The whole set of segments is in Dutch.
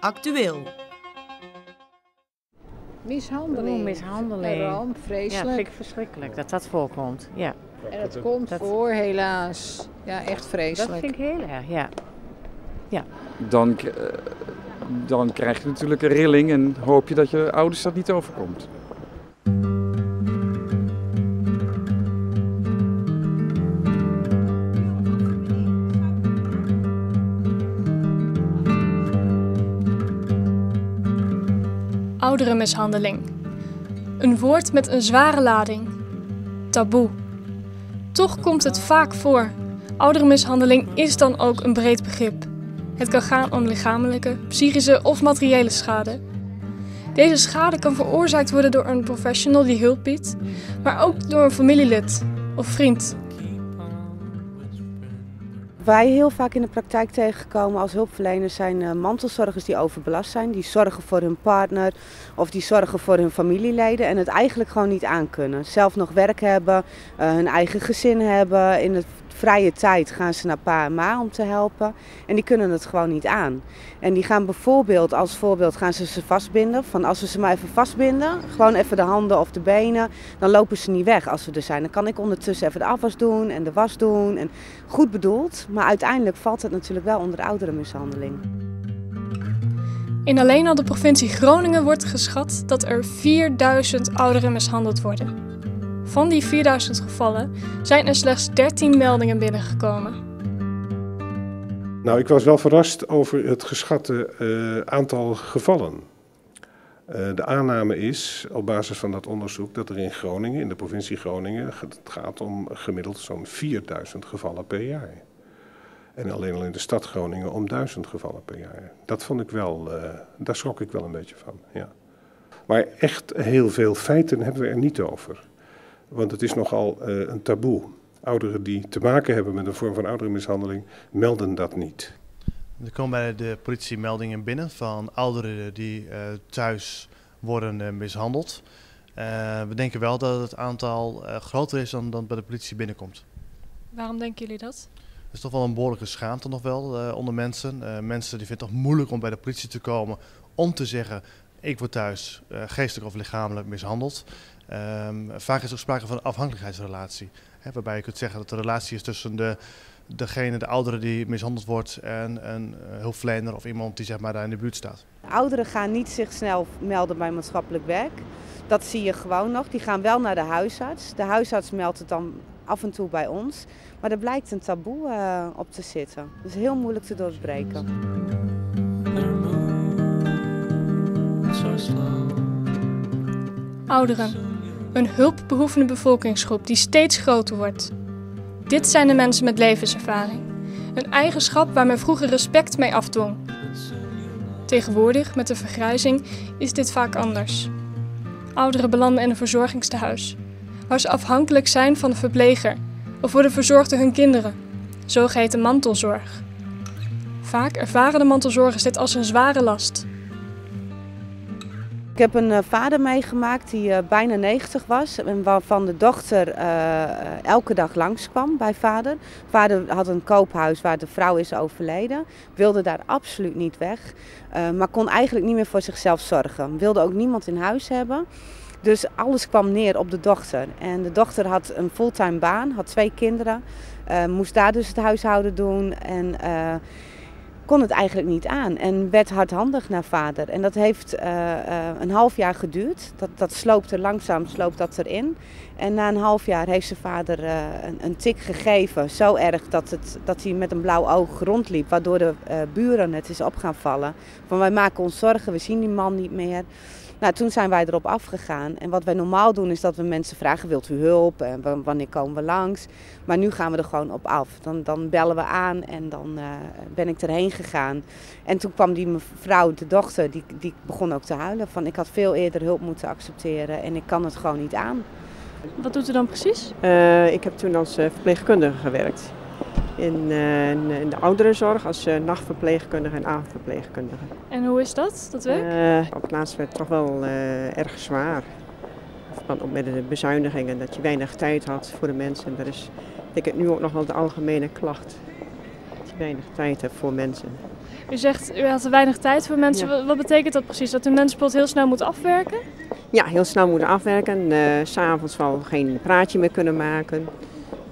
Actueel. Mishandeling. Mishandeling. Een ramp, Ja, vreselijk. vind ik verschrikkelijk dat dat voorkomt. Ja, en het komt dat- voor, helaas. Ja, echt dat vreselijk. vind ik heel erg, ja. dan, k- eh, dan krijg je natuurlijk een rilling en hoop je dat je ouders dat niet overkomt. Ouderenmishandeling. Een woord met een zware lading. Taboe. Toch komt het vaak voor. Ouderenmishandeling is dan ook een breed begrip. Het kan gaan om lichamelijke, psychische of materiële schade. Deze schade kan veroorzaakt worden door een professional die hulp biedt, maar ook door een familielid of vriend. Wij heel vaak in de praktijk tegenkomen als hulpverleners zijn eh, mantelzorgers die overbelast zijn. Die zorgen voor hun partner of die zorgen voor hun familieleden en het eigenlijk gewoon niet aankunnen. Zelf nog werk hebben, eh, hun eigen gezin hebben. In de vrije tijd gaan ze naar pa en ma om te helpen en die kunnen het gewoon niet aan. En die gaan bijvoorbeeld, als voorbeeld, gaan ze ze vastbinden. Van als we ze maar even vastbinden, gewoon even de handen of de benen, dan lopen ze niet weg als we er zijn. Dan kan ik ondertussen even de afwas doen en de was doen. En goed bedoeld, maar uiteindelijk valt het natuurlijk wel onder ouderenmishandeling. In alleen al de provincie Groningen wordt geschat dat er 4000 ouderen mishandeld worden. Van die 4000 gevallen zijn er slechts 13 meldingen binnengekomen. Nou, ik was wel verrast over het geschatte eh, aantal gevallen. Eh, de aanname is, op basis van dat onderzoek, dat er in Groningen, in de provincie Groningen, het gaat om gemiddeld zo'n 4000 gevallen per jaar. En alleen al in de stad Groningen om 1000 gevallen per jaar. Dat vond ik wel, eh, daar schrok ik wel een beetje van, ja. Maar echt heel veel feiten hebben we er niet over. Want het is nogal eh, een taboe. Ouderen die te maken hebben met een vorm van ouderenmishandeling melden dat niet. Er komen bij de politie meldingen binnen van ouderen die eh, thuis worden eh, mishandeld. Eh, we denken wel dat het aantal eh, groter is dan, dan bij de politie binnenkomt. Waarom denken jullie dat? Er is toch wel een behoorlijke schaamte nog wel eh, onder mensen. Eh, mensen die vinden het toch moeilijk om bij de politie te komen om te zeggen... ik word thuis eh, geestelijk of lichamelijk mishandeld. Ehm, vaak is er ook sprake van een afhankelijkheidsrelatie. Hè, waarbij je kunt zeggen dat de relatie is tussen de, degene, de oudere die mishandeld wordt... en een eh, hulpverlener of iemand die zeg maar, daar in de buurt staat. Ouderen gaan niet zich snel melden bij maatschappelijk werk. Dat zie je gewoon nog. Die gaan wel naar de huisarts. De huisarts meldt het dan af en toe bij ons. Maar er blijkt een taboe eh, op te zitten. Dat is heel moeilijk te doorbreken. Ouderen. Een hulpbehoevende bevolkingsgroep die steeds groter wordt. Dit zijn de mensen met levenservaring. Een eigenschap waar men vroeger respect mee afdwong. Tegenwoordig, met de vergrijzing, is dit vaak anders. Ouderen belanden in een verzorgingstehuis, waar ze afhankelijk zijn van de verpleger of worden verzorgd door hun kinderen, zogeheten mantelzorg. Vaak ervaren de mantelzorgers dit als een zware last. Ik heb een eh, vader meegemaakt die eh, bijna 90 was en waarvan de dochter eh, elke dag langskwam bij vader. Vader had een koophuis waar de vrouw is overleden, wilde daar absoluut niet weg, maar kon eigenlijk niet meer voor zichzelf zorgen. Wilde ook niemand in huis hebben. Dus alles kwam neer op de dochter. En de dochter had een fulltime baan, had twee kinderen, moest daar dus het huishouden doen en kon het eigenlijk niet aan. En werd hardhandig naar vader. En dat heeft eh, eh, een half jaar geduurd. Dat, dat sloopte langzaam, sloopt dat erin. En na een half jaar heeft zijn vader eh, een, een tik gegeven. Zo erg dat, het, dat hij met een blauw oog rondliep. Waardoor de buren het is op gaan vallen. Van wij maken ons zorgen, we zien die man niet meer. Nou, toen zijn wij erop afgegaan. En wat wij normaal doen is dat we mensen vragen, wilt u hulp? En wa- wanneer komen we langs? Maar nu gaan we er gewoon op af. Dan, dan bellen we aan en dan eh, ben ik erheen gegaan. En toen kwam die mevrouw, de dochter, die, die begon ook te huilen. Van ik had veel eerder hulp moeten accepteren en ik kan het gewoon niet aan. Wat doet u dan precies? Eh, ik heb toen als eh, verpleegkundige gewerkt. In, uh, in de ouderenzorg als uh, nachtverpleegkundige en avondverpleegkundige. En hoe is dat, dat werk? Op het laatst werd het toch wel erg zwaar. Want ook met de bezuinigingen, dat je weinig tijd had voor de mensen. Dat is denk ik nu ook nog wel de algemene klacht. Dat je weinig tijd hebt voor mensen. U zegt, u had weinig tijd voor mensen. Ja. Wat betekent dat precies? Dat u mensen bijvoorbeeld heel snel moet afwerken? Ja, heel snel moeten afwerken. Uh, S'avonds wel geen praatje meer kunnen maken.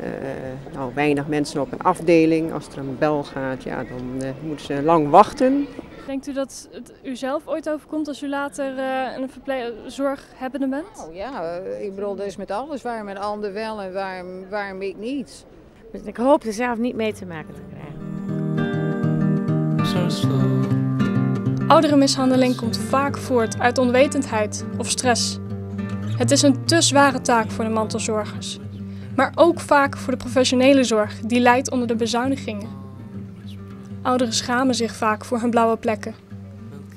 Uh, nou, weinig mensen op een afdeling. Als er een bel gaat, ja, dan uh, moeten ze lang wachten. Denkt u dat het u zelf ooit overkomt als u later uh, een zorghebbende bent? Oh ja, ik bedoel, dat is met alles. Waar met anderen wel en waar, waarom ik niet. Dus ik hoop er zelf niet mee te maken te krijgen. Ouderenmishandeling komt vaak voort uit onwetendheid of stress. Het is een te zware taak voor de mantelzorgers. Maar ook vaak voor de professionele zorg die lijdt onder de bezuinigingen. Ouderen schamen zich vaak voor hun blauwe plekken.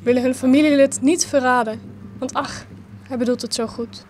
Willen hun familielid niet verraden, want ach, hij bedoelt het zo goed.